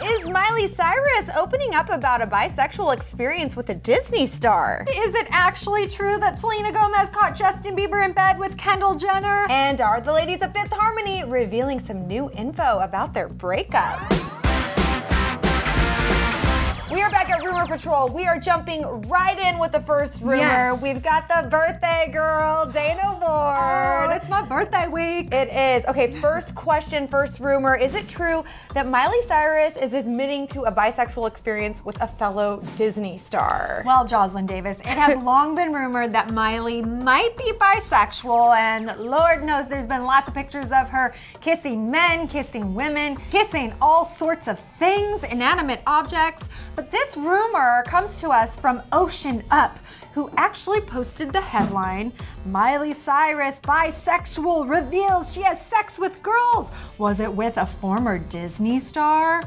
Is Miley Cyrus opening up about a bisexual experience with a Disney star? Is it actually true that Selena Gomez caught Justin Bieber in bed with Kendall Jenner? And are the ladies of Fifth Harmony revealing some new info about their breakup? We are back Rumor Patrol. We are jumping right in with the first rumor. Yes. We've got the birthday girl, Dana Oh, Ward. it's my birthday week. It is. Okay, first question, first rumor. Is it true that Miley Cyrus is admitting to a bisexual experience with a fellow Disney star? Well, Jocelyn Davis, it has long been rumored that Miley might be bisexual, and Lord knows there's been lots of pictures of her kissing men, kissing women, kissing all sorts of things, inanimate objects. But this rumor comes to us from Ocean Up, who actually posted the headline Miley Cyrus, bisexual, reveals she has sex with girls. Was it with a former Disney star?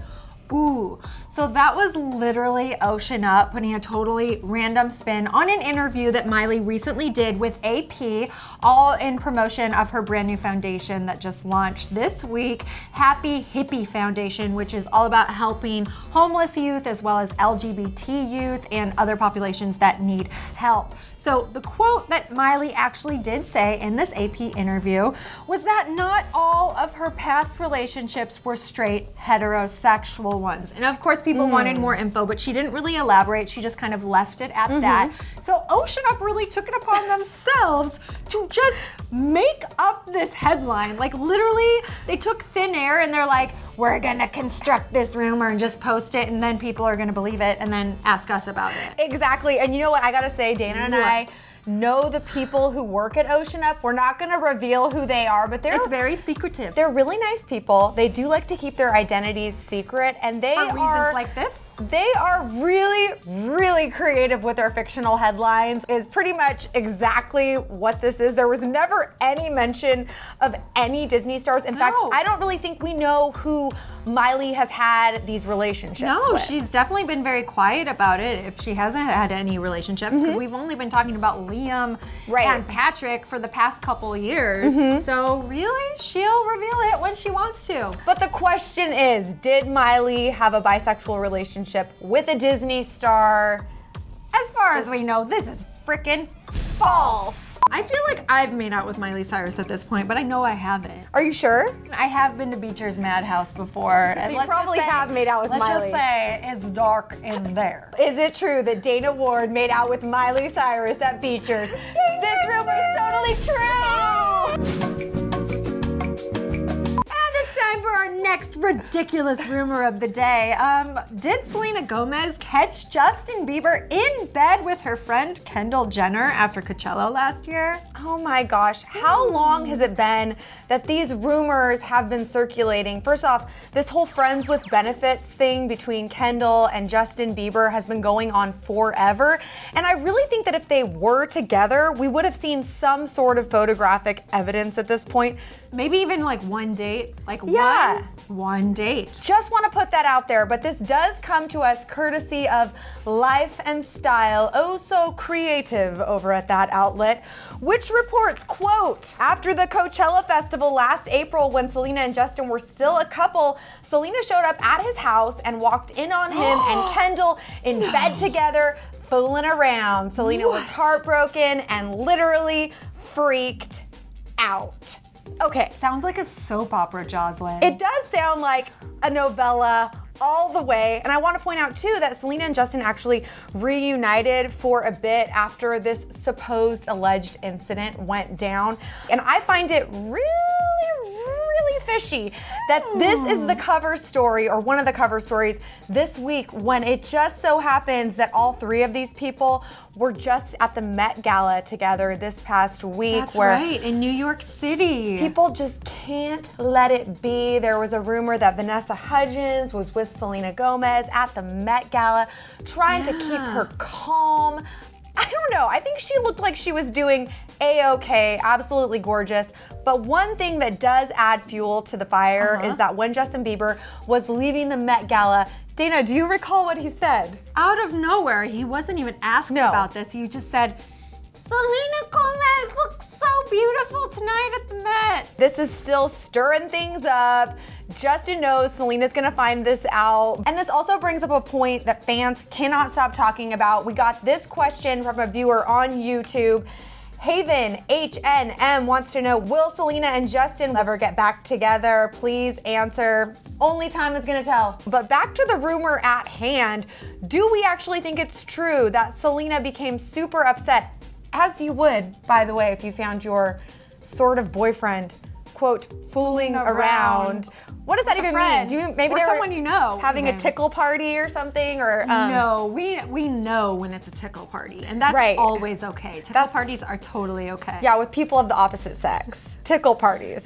Ooh, so that was literally Ocean Up putting a totally random spin on an interview that Miley recently did with AP, all in promotion of her brand new foundation that just launched this week, Happy Hippie Foundation, which is all about helping homeless youth as well as LGBT youth and other populations that need help. So, the quote that Miley actually did say in this AP interview was that not all of her past relationships were straight heterosexual ones. And of course, people wanted mm. more info, but she didn't really elaborate. She just kind of left it at that. Mm-hmm. So, Ocean Up really took it upon themselves to just make up this headline. Like, literally, they took thin air and they're like, we're gonna construct this rumor and just post it, and then people are gonna believe it and then ask us about it. Exactly. And you know what? I gotta say, Dana and I know the people who work at Ocean Up. We're not gonna reveal who they are, but they're It's very secretive. they're really nice people. They do like to keep their identities secret, and they For reasons are like this? They are really, really creative with their fictional headlines. Is pretty much exactly what this is. There was never any mention of any Disney stars. In fact, I don't really think we know who Miley has had these relationships No, with. she's definitely been very quiet about it if she hasn't had any relationships because mm-hmm. we've only been talking about Liam Right. and Patrick for the past couple years. Mm-hmm. So really, she'll reveal it when she wants to. But the question is, did Miley have a bisexual relationship with a Disney star? As far as we know, this is freaking false. I feel like I've made out with Miley Cyrus at this point, but I know I haven't. Are you sure? I have been to Beecher's Madhouse before. and you probably say- have made out with Miley. let's just say it's dark in there. Is it true that Dana Ward made out with Miley Cyrus at Beecher's? this rumor is totally true! Next ridiculous rumor of the day. Um, did Selena Gomez catch Justin Bieber in bed with her friend Kendall Jenner after Coachella last year? Oh my gosh, how long has it been that these rumors have been circulating? First off, this whole friends with benefits thing between Kendall and Justin Bieber has been going on forever. And I really think that if they were together, we would have seen some sort of photographic evidence at this point. Maybe even like one date, like Yeah. one, one date. Just want to put that out there, but this does come to us courtesy of Life and Style, oh so creative over at that outlet, which reports, quote, after the Coachella Festival last April when Selena and Justin were still a couple, Selena showed up at his house and walked in on him and Kendall in bed together, fooling around. Selena was heartbroken and literally freaked out. Okay, Sounds like a soap opera, Jocelyn. it does sound like a novella all the way. And I want to point out too that Selena and Justin actually reunited for a bit after this supposed alleged incident went down. And I find it really, really fishy that this is the hmm. cover story or one of the cover stories this week when it just so happens that all three of these people were just at the Met Gala together this past week That's right, in New York City. People just can't let it be. There was a rumor that Vanessa Hudgens was with Selena Gomez at the Met Gala, trying to keep her calm. I don't know. I think she looked like she was doing a-okay, absolutely gorgeous. But one thing that does add fuel to the fire Uh-huh. is that when Justin Bieber was leaving the Met Gala, Dana, do you recall what he said? out of nowhere, he wasn't even asked No. about this. He just said, Selena Gomez looks so beautiful tonight at the Met. This is still stirring things up. Justin knows Selena's gonna find this out. And this also brings up a point that fans cannot stop talking about. We got this question from a viewer on YouTube. Haven HNM wants to know Will Selena and Justin ever get back together? Please answer. Only time is gonna tell. But back to the rumor at hand do we actually think it's true that Selena became super upset? As you would, by the way, if you found your sort of boyfriend, quote, fooling around. around. What does that even friend. mean? Do you maybe Or someone you know, having a tickle party or something, or um, no, we we know when it's a tickle party, and that's Right. always okay. Tickle That's- parties are totally okay. Yeah, with people of the opposite sex, tickle parties.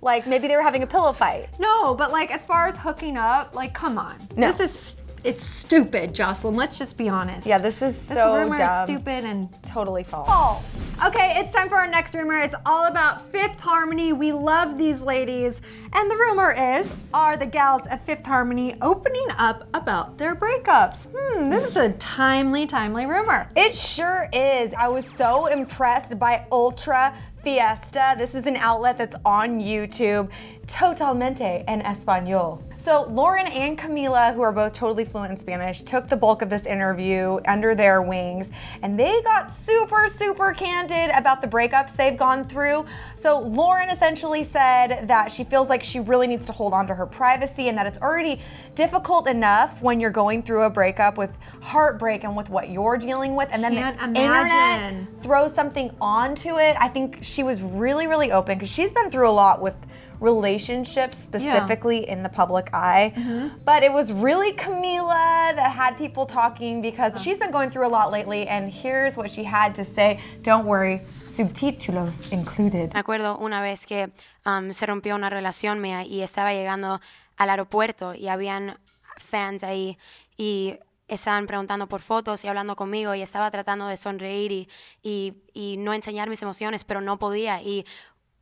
Like maybe they were having a pillow fight. No, but like as far as hooking up, like come on, No. this is it's stupid, Jocelyn. Let's just be honest. Yeah, this is this so rumor dumb. is stupid and Totally false. false. Okay, it's time for our next rumor. It's all about Fifth Harmony. We love these ladies. And the rumor is are the gals at Fifth Harmony opening up about their breakups? Hmm, this is a timely, timely rumor. It sure is. I was so impressed by Ultra Fiesta. This is an outlet that's on YouTube, totalmente en español. So Lauren and Camila, who are both totally fluent in Spanish, took the bulk of this interview under their wings, and they got super, super candid about the breakups they've gone through. So Lauren essentially said that she feels like she really needs to hold on to her privacy and that it's already difficult enough when you're going through a breakup with heartbreak and with what you're dealing with, and then Can't the internet imagine. throws something onto it. I think she was really, really open because she's been through a lot with relationships specifically in the public eye. Mm-hmm. But it was really Camila that had people talking because she's been going through a lot lately. And here's what she had to say. Don't worry, subtítulos included. Me acuerdo una vez que um, se rompió una relación mía y estaba llegando al aeropuerto y habían fans ahí y estaban preguntando por fotos y hablando conmigo y estaba tratando de sonreír y, y, y no enseñar mis emociones, pero no podía. Y,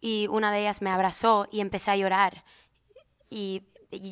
y una de ellas me abrazó y empecé a llorar. Y,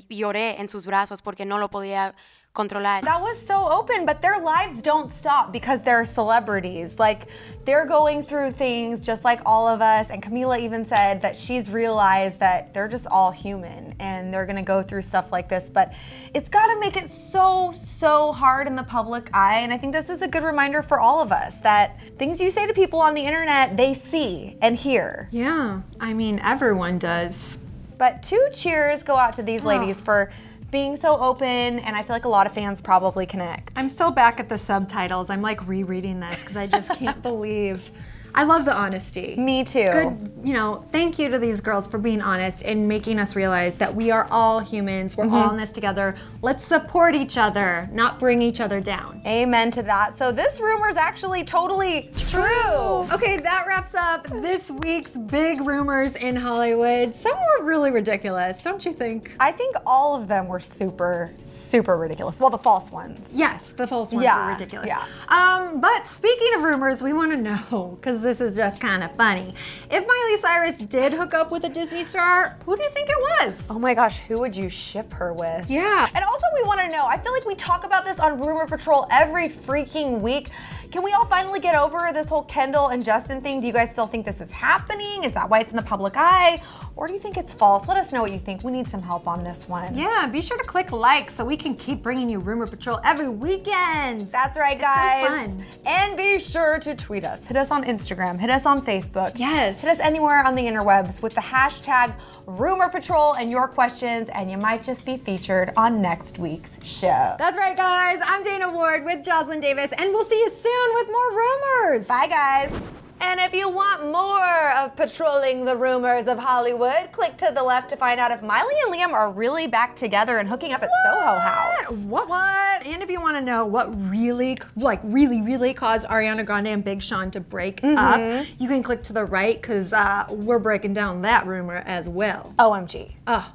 lloré en sus brazos porque no lo podía controlar. That was so open, but their lives don't stop because they're celebrities. Like, they're going through things just like all of us. And Camila even said that she's realized that they're just all human and they're gonna go through stuff like this. But it's gotta make it so, so hard in the public eye. And I think this is a good reminder for all of us that things you say to people on the internet, they see and hear. Yeah, I mean, everyone does. But two cheers go out to these ladies for being so open, and I feel like a lot of fans probably connect. I'm still back at the subtitles. I'm like rereading this because I just can't believe. I love the honesty. Me too. Good, you know, thank you to these girls for being honest and making us realize that we are all humans. We're all in this together. Let's support each other, not bring each other down. Amen to that. So this rumor is actually totally true. Okay, that wraps up this week's big rumors in Hollywood. Some were really ridiculous, don't you think? I think all of them were super, super ridiculous. Well, the false ones. Yes, the false ones Yeah, were ridiculous. yeah. Um, but speaking of rumors, we want to know because this is just kind of funny. If Miley Cyrus did hook up with a Disney star, who do you think it was? Oh my gosh, who would you ship her with? Yeah. And also, we want to know. I feel like we talk about this on Rumor Patrol every freaking week. Can we all finally get over this whole Kendall and Justin thing? Do you guys still think this is happening? Is that why it's in the public eye? Or do you think it's false? Let us know what you think. We need some help on this one. Yeah, be sure to click like so we can keep bringing you Rumor Patrol every weekend. That's right, guys. So fun. And be sure to tweet us. Hit us on Instagram. Hit us on Facebook. Yes. Hit us anywhere on the interwebs with the hashtag Rumor Patrol and your questions, and you might just be featured on next week's show. That's right, guys. I'm Dana Ward with Jocelyn Davis, and we'll see you soon with more rumors. Bye, guys. And if you want more of patrolling the rumors of Hollywood, click to the left to find out if Miley and Liam are really back together and hooking up at Soho House. What? What? And if you want to know what really, like, really, really caused Ariana Grande and Big Sean to break up, you can click to the right because uh, we're breaking down that rumor as well. OMG. Oh,